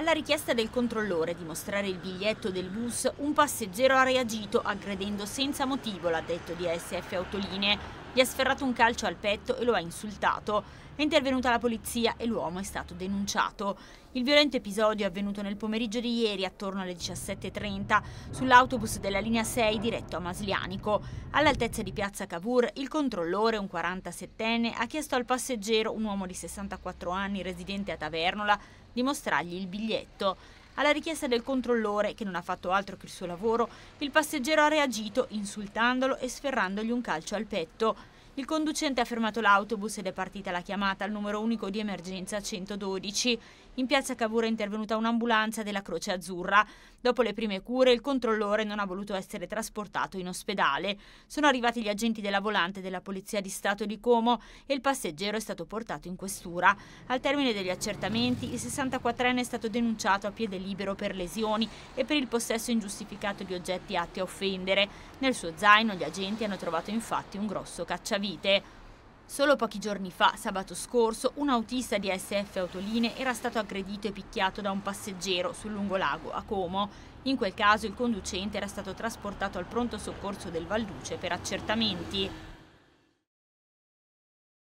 Alla richiesta del controllore di mostrare il biglietto del bus, un passeggero ha reagito aggredendo senza motivo l'addetto di ASF Autolinee. Gli ha sferrato un calcio al petto e lo ha insultato. È intervenuta la polizia e l'uomo è stato denunciato. Il violento episodio è avvenuto nel pomeriggio di ieri attorno alle 17.30 sull'autobus della linea 6 diretto a Maslianico. All'altezza di piazza Cavour, il controllore, un 47enne, ha chiesto al passeggero, un uomo di 64 anni residente a Tavernola, di mostrargli il biglietto. Alla richiesta del controllore, che non ha fatto altro che il suo lavoro, il passeggero ha reagito insultandolo e sferrandogli un calcio al petto. Il conducente ha fermato l'autobus ed è partita la chiamata al numero unico di emergenza 112. In piazza Cavour è intervenuta un'ambulanza della Croce Azzurra. Dopo le prime cure, il controllore non ha voluto essere trasportato in ospedale. Sono arrivati gli agenti della volante della Polizia di Stato di Como e il passeggero è stato portato in questura. Al termine degli accertamenti, il 64enne è stato denunciato a piede libero per lesioni e per il possesso ingiustificato di oggetti atti a offendere. Nel suo zaino gli agenti hanno trovato infatti un grosso cacciavite. Solo pochi giorni fa, sabato scorso, un autista di SF Autoline era stato aggredito e picchiato da un passeggero sul lungolago a Como. In quel caso il conducente era stato trasportato al pronto soccorso del Valduce per accertamenti.